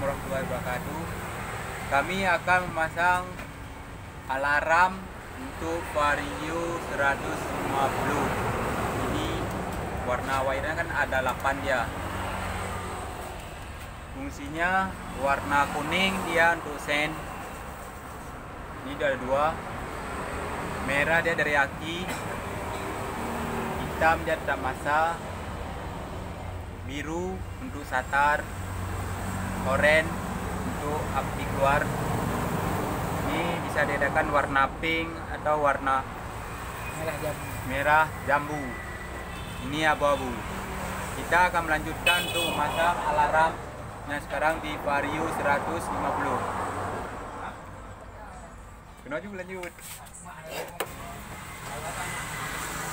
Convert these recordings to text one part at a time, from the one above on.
warahmatullahi wabarakatuh. Kami akan memasang alarm untuk Vario 150. Ini warna wire kan ada 8 dia. Fungsinya warna kuning dia untuk sen. Ini ada dua. Merah dia dari aki. Hitam dia tidak masa. Biru untuk satar. Oranye untuk api keluar. Ini bisa diadakan warna pink atau warna merah jam merah jambu. Ini abu-abu. Kita akan melanjutkan untuk memasang alarm yang sekarang di Vario 150. Kenapa juga lanjut?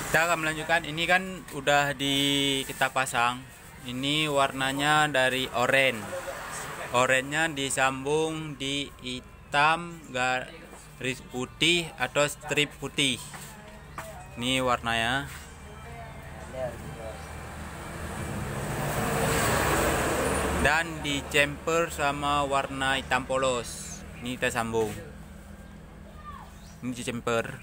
Kita akan melanjutkan. Ini kan udah di kita pasang. Ini warnanya dari oranye. Oranye disambung di hitam garis putih atau strip putih. Ini warnanya. Dan di jumper sama warna hitam polos. Ini kita sambung. Ini di jumper.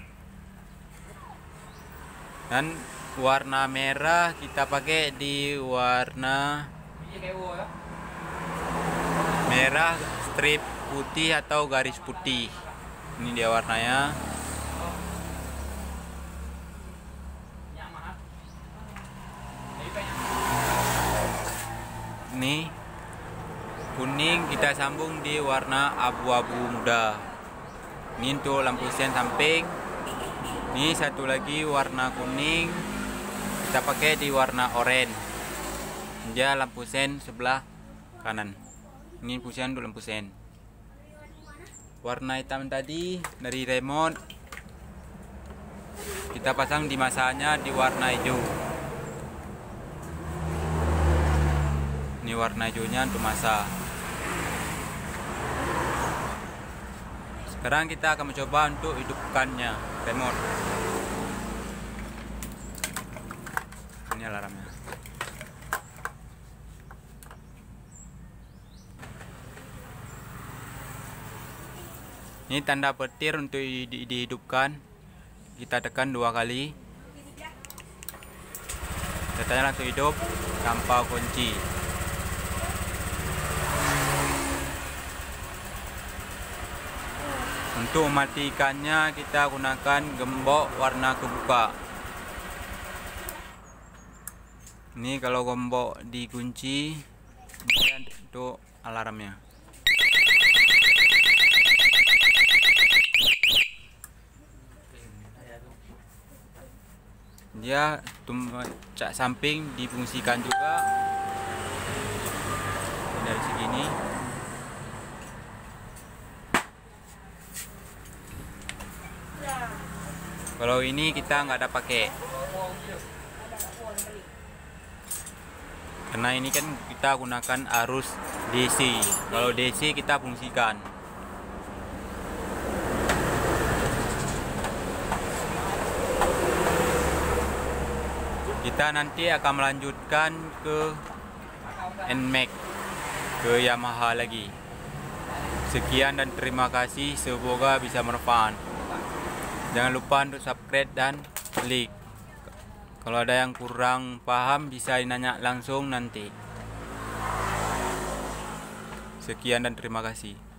Dan warna merah kita pakai di warna merah strip putih atau garis putih. Ini dia warnanya. Ini kuning kita sambung di warna abu-abu muda. Ini untuk lampu sen samping. Ini satu lagi warna kuning kita pakai di warna oranye. Dia lampu sen sebelah kanan. Ini pusian untuk lampu sen. Warna hitam tadi dari remote kita pasang di masanya di warna hijau. Ini warna hijaunya untuk masa. Sekarang kita akan mencoba untuk hidupkannya remote. Ini alarmnya. Ini tanda petir untuk di- di- dihidupkan. Kita tekan dua kali. Datanya langsung hidup tanpa kunci. Untuk mematikannya kita gunakan gembok warna kebuka. Ini kalau gembok dikunci untuk alarmnya. Dia cak samping difungsikan juga dari segini. Kalau ini kita nggak ada pakai. Karena ini kan kita gunakan arus DC. Kalau DC kita fungsikan. Kita nanti akan melanjutkan ke NMAX ke Yamaha lagi. Sekian dan terima kasih. Semoga bisa bermanfaat. Jangan lupa untuk subscribe dan like. Kalau ada yang kurang paham bisa nanya langsung nanti. Sekian dan terima kasih.